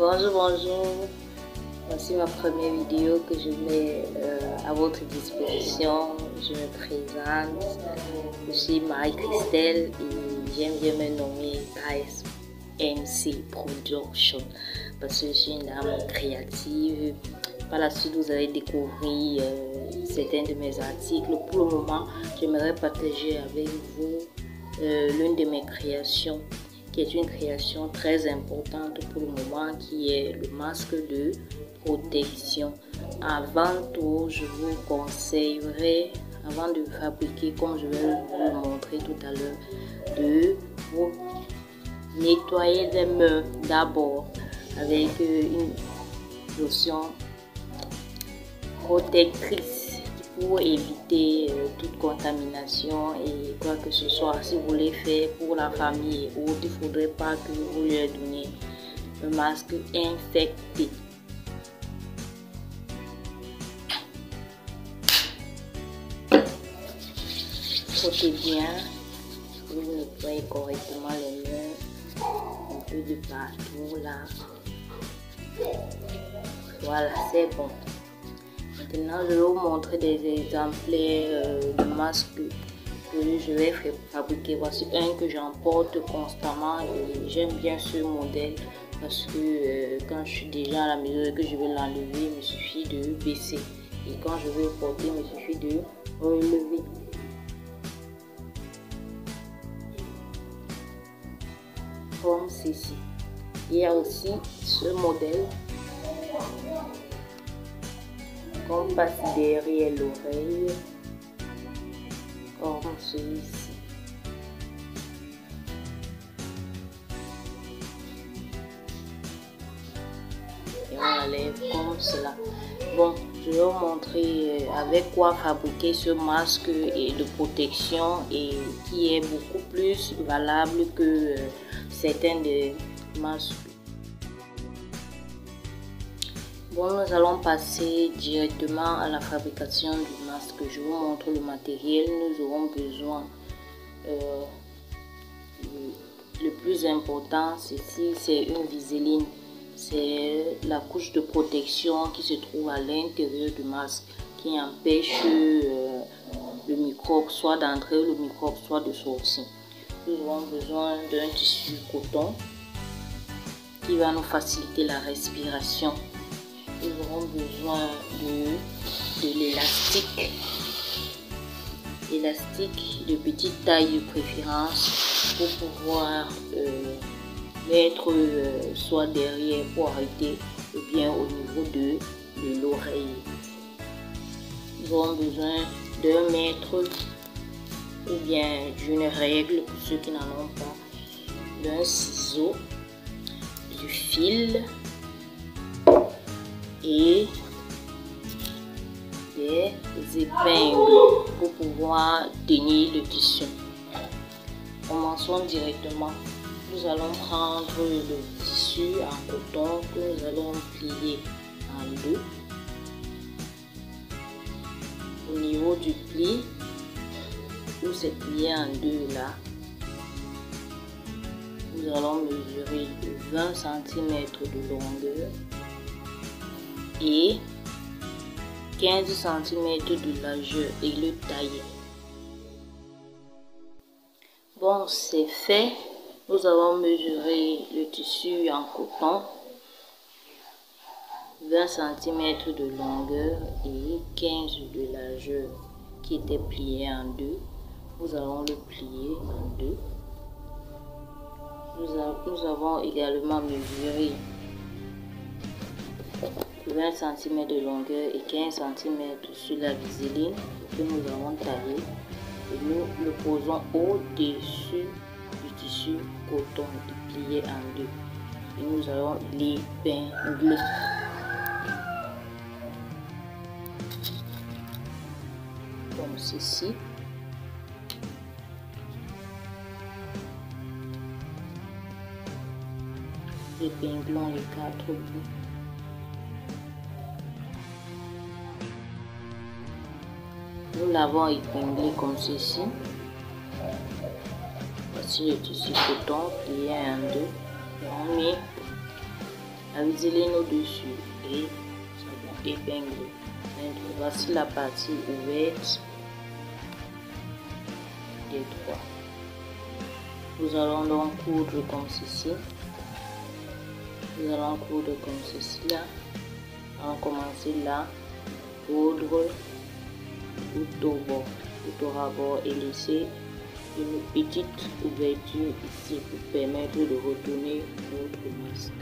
Bonjour, bonjour. Voici ma première vidéo que je mets euh, à votre disposition. Je me présente. Je suis Marie-Christelle et j'aime bien me nommer MC Production parce que je suis une âme créative. Par la suite, vous allez découvrir euh, certains de mes articles. Pour le moment, j'aimerais partager avec vous euh, l'une de mes créations qui est une création très importante pour le moment, qui est le masque de protection. Avant tout, je vous conseillerais, avant de fabriquer, comme je vais vous montrer tout à l'heure, de vous nettoyer les mains d'abord avec une lotion protectrice pour éviter euh, toute contamination et quoi que ce soit. Si vous voulez faire pour la famille ou il ne faudrait pas que vous lui donniez un masque infecté. Frottez bien, vous nettoyez correctement les mains, un peu de partout là. Voilà, c'est bon. Maintenant, je vais vous montrer des exemplaires euh, de masques que je vais fabriquer. Voici un que j'emporte constamment et j'aime bien ce modèle parce que euh, quand je suis déjà à la maison et que je vais l'enlever, il me suffit de baisser. Et quand je vais porter, il me suffit de relever. Comme ceci. Il y a aussi ce modèle on passe derrière l'oreille comme celui-ci. Et on enlève comme cela. Bon, je vais vous montrer euh, avec quoi fabriquer ce masque de protection et qui est beaucoup plus valable que euh, certains des masques Bon, nous allons passer directement à la fabrication du masque. Je vous montre le matériel. Nous aurons besoin. Euh, le plus important, ceci, c'est une viseline. C'est la couche de protection qui se trouve à l'intérieur du masque qui empêche euh, le microbe soit d'entrer, le microbe soit de sortir. Nous aurons besoin d'un tissu coton qui va nous faciliter la respiration nous aurons besoin de, l'élastique. Élastique de petite taille de préférence pour pouvoir euh, mettre euh, soit derrière pour arrêter ou bien au niveau de, l'oreille. Nous aurons besoin d'un mètre ou bien d'une règle pour ceux qui n'en ont pas, d'un ciseau, du fil et des épingles pour pouvoir tenir le tissu. Commençons directement. Nous allons prendre le tissu en coton que nous allons plier en deux. Au niveau du pli, où c'est plié en deux là, nous allons mesurer 20 cm de longueur et 15 cm de largeur et le tailler. Bon, c'est fait. Nous avons mesuré le tissu en coton. 20 cm de longueur et 15 de largeur qui était plié en deux. Nous allons le plier en deux. Nous, nous avons également mesuré 20 cm de longueur et 15 cm sur la viseline que nous avons taillé et nous le posons au-dessus du tissu coton plié en deux et nous allons l'épingler. Comme ceci. Épinglons les quatre bouts. Nous l'avons épinglé comme ceci. Voici le tissu coton plié en deux. on met la viseline au-dessus et ça va épingler. voici la partie ouverte des trois. Nous allons donc coudre comme ceci. Nous allons coudre comme ceci là. On va commencer là, coudre au bord, au et laisser une petite ouverture ici pour permettre de retourner notre masque.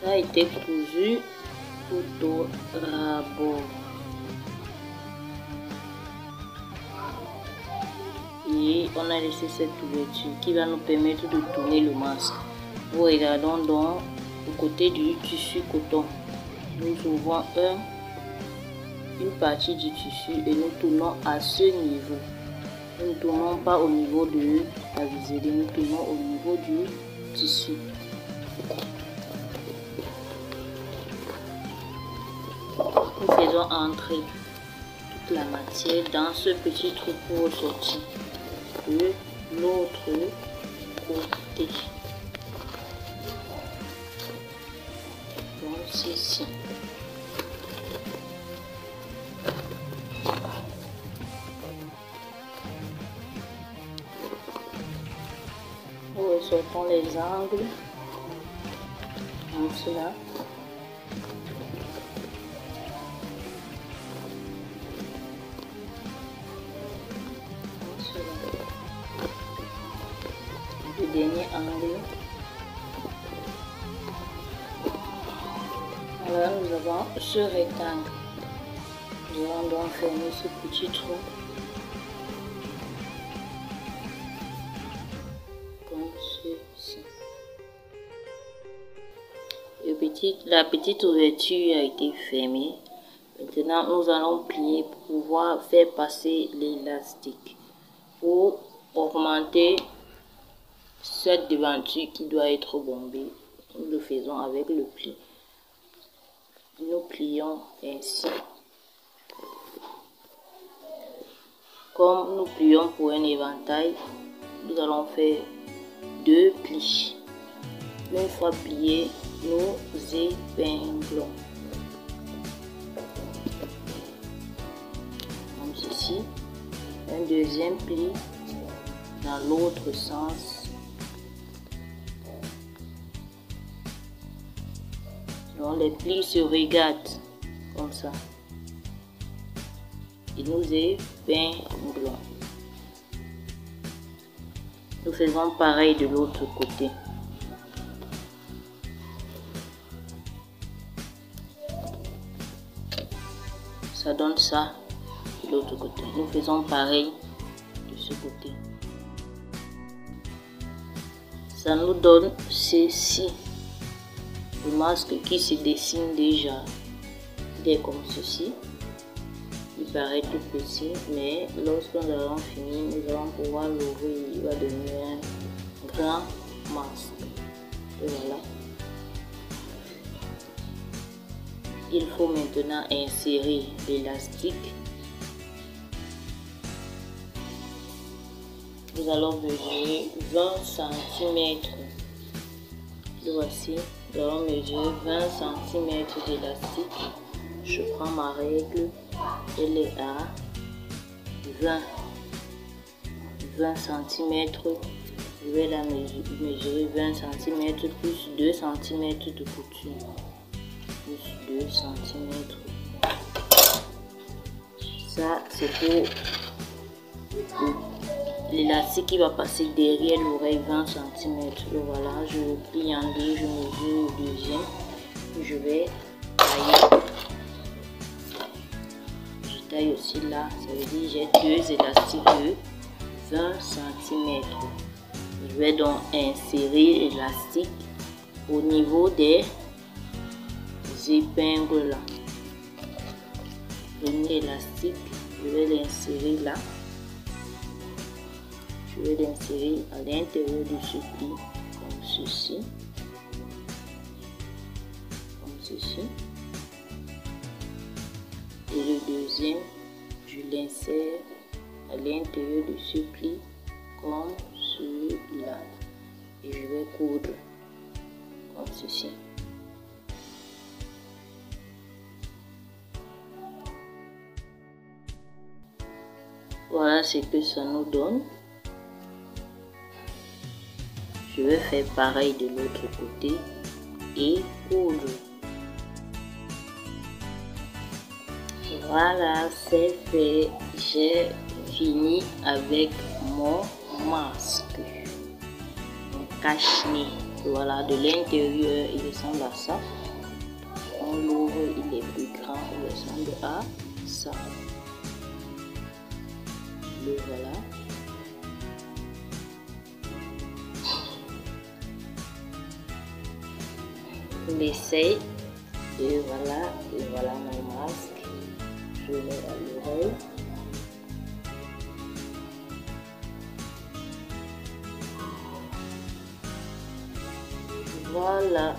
Ça a été cousu tout au rabord. On a laissé cette ouverture qui va nous permettre de tourner le masque. Vous regardons donc au côté du tissu coton. Nous ouvrons un, une partie du tissu et nous tournons à ce niveau. Nous ne tournons pas au niveau de la visée, nous tournons au niveau du tissu. Nous faisons entrer toute la matière dans ce petit trou pour ressortir de l'autre côté. Donc ceci. Nous ressortons les angles comme cela. Le Nous avons ce rectangle. Nous allons donc fermer ce petit trou. la petite ouverture a été fermée. Maintenant, nous allons plier pour pouvoir faire passer l'élastique. Pour augmenter cette devanture qui doit être bombée, nous le faisons avec le pli. Nous plions ainsi. Comme nous plions pour un éventail, nous allons faire deux plis. Une fois plié, nous épinglons. Comme ceci. Un deuxième pli dans l'autre sens. Les plis se regardent comme ça. Et nous épinglons. Nous faisons pareil de l'autre côté. ça donne ça de l'autre côté. Nous faisons pareil de ce côté. Ça nous donne ceci. Le masque qui se dessine déjà. Il est comme ceci. Il paraît tout petit, mais lorsque nous allons finir, nous allons pouvoir l'ouvrir. Il va devenir un grand masque. Voilà. il faut maintenant insérer l'élastique. Nous allons mesurer 20 cm. Voici. Allons mesurer 20 cm d'élastique. Je prends ma règle. Elle est à 20, 20 cm. Je vais la mesurer 20 cm plus 2 cm de couture plus 2 cm. Ça, c'est pour l'élastique qui va passer derrière l'oreille 20 cm. voilà, je le plie en deux, je mesure le deuxième. Je vais tailler. Je taille aussi là, ça veut dire j'ai deux élastiques de 20 cm. Je vais donc insérer l'élastique au niveau des épingles là. Premier élastique, je vais l'insérer là. Je vais l'insérer à l'intérieur de ce pli, comme ceci. ceci. Et le deuxième, je l'insère à l'intérieur de ce pli comme celui-là. Et je vais coudre comme ceci. Voilà ce que ça nous donne. Je vais faire pareil de l'autre côté et coudre. Voilà, c'est fait. J'ai fini avec mon masque. Mon cache-nez. Voilà, de l'intérieur, il ressemble à ça. On l'ouvre, il est plus grand, il ressemble à ça le voilà. On essaye et voilà, et voilà mon masque. Je mets à l'oreille. Voilà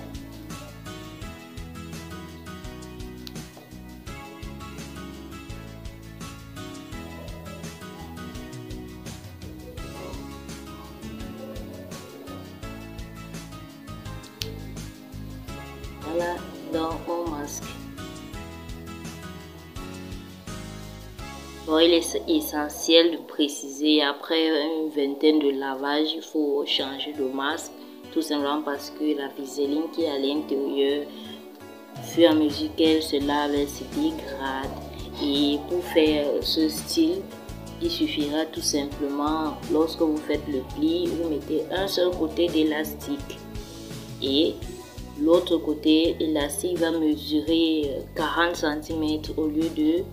il est essentiel de préciser, après une vingtaine de lavages, il faut changer de masque, tout simplement parce que la viseline qui est à l'intérieur, fur et à mesure qu'elle se lave, elle se dégrade. Et pour faire ce style, il suffira tout simplement, lorsque vous faites le pli, vous mettez un seul côté d'élastique et L'autre côté, l'élastique va mesurer 40 cm au lieu de,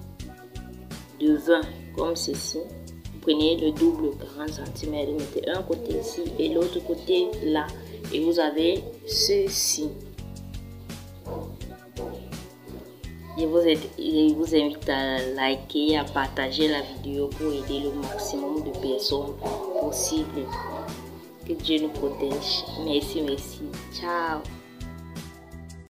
de 20, comme ceci. Vous prenez le double 40 cm, mettez un côté ici et l'autre côté là. Et vous avez ceci. Je vous, je vous invite à liker, à partager la vidéo pour aider le maximum de personnes possible. Que Dieu nous protège. Merci, merci. Ciao.